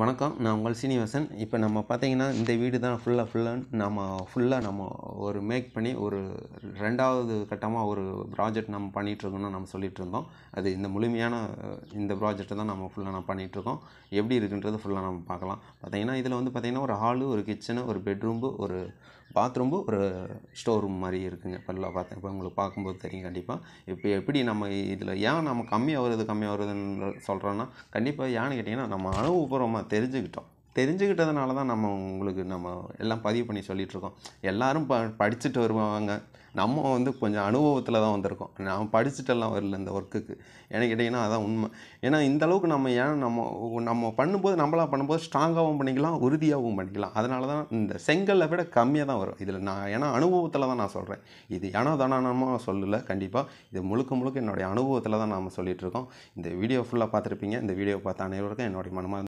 வணக்கம் நான் உங்கள் சீனிவாசன். இப்போ நம்ம பார்த்தீங்கன்னா இந்த வீடு தான் ஃபுல்லாக ஃபுல்லாக நம்ம ஃபுல்லாக நம்ம ஒரு மேக் பண்ணி ஒரு ரெண்டாவது கட்டமாக ஒரு ப்ராஜெக்ட் நம்ம பண்ணிகிட்ருக்கோம்னு நம்ம சொல்லிகிட்டு இருந்தோம். அது இந்த முழுமையான இந்த ப்ராஜெக்ட்டை தான் நம்ம ஃபுல்லாக நம்ம பண்ணிகிட்ருக்கோம் எப்படி இருக்குன்றது ஃபுல்லாக நம்ம பார்க்கலாம். பார்த்தீங்கன்னா இதில் வந்து பார்த்திங்கன்னா ஒரு ஹாலு ஒரு கிச்சனு ஒரு பெட்ரூம்பு ஒரு பாத்ரூம்பு ஒரு ஸ்டோர் ரூம் மாதிரி இருக்குங்க. ஃபுல்லாக பார்த்தேன். இப்போ உங்களுக்கு பார்க்கும்போது தெரியும் கண்டிப்பாக இப்போ எப்படி நம்ம இதில் ஏன் நம்ம கம்மியாக வருது கம்மியாக வருதுன்னு சொல்கிறோன்னா கண்டிப்பாக ஏன்னு கேட்டிங்கன்னா நம்ம அனுபவபூர்வமாக தெரிஞ்சுக்கிட்டோம். தெரிஞ்சுக்கிட்டதுனால தான் நம்ம உங்களுக்கு நம்ம எல்லாம் பதிவு பண்ணி சொல்லிகிட்ருக்கோம் இருக்கோம் எல்லாரும் ப படிச்சுட்டு வருவாங்க. நம்ம வந்து கொஞ்சம் அனுபவத்தில் தான் வந்திருக்கோம். நான் படிச்சுட்டெல்லாம் வரல இந்த ஒர்க்குக்கு ஏன்னு கேட்டிங்கன்னா அதான் உண்மை. ஏன்னா இந்த அளவுக்கு நம்ம ஏன் நம்ம நம்ம பண்ணும்போது நம்மளா பண்ணும்போது ஸ்ட்ராங்காகவும் பண்ணிக்கலாம் உறுதியாகவும் பண்ணிக்கலாம். அதனால தான் இந்த செங்கல்லை விட கம்மியாக தான் வரும். இதில் நான் ஏன்னா அனுபவத்தில் தான் நான் சொல்கிறேன் இது ஏனோ தானமாக சொல்லலை கண்டிப்பாக இது முழுக்க முழுக்க என்னுடைய அனுபவத்தில் தான் நாம் சொல்லிகிட்டு இருக்கோம் இந்த வீடியோ ஃபுல்லாக பார்த்துருப்பீங்க. இந்த வீடியோ பார்த்த அனைவருக்கும் என்னுடைய மனமாக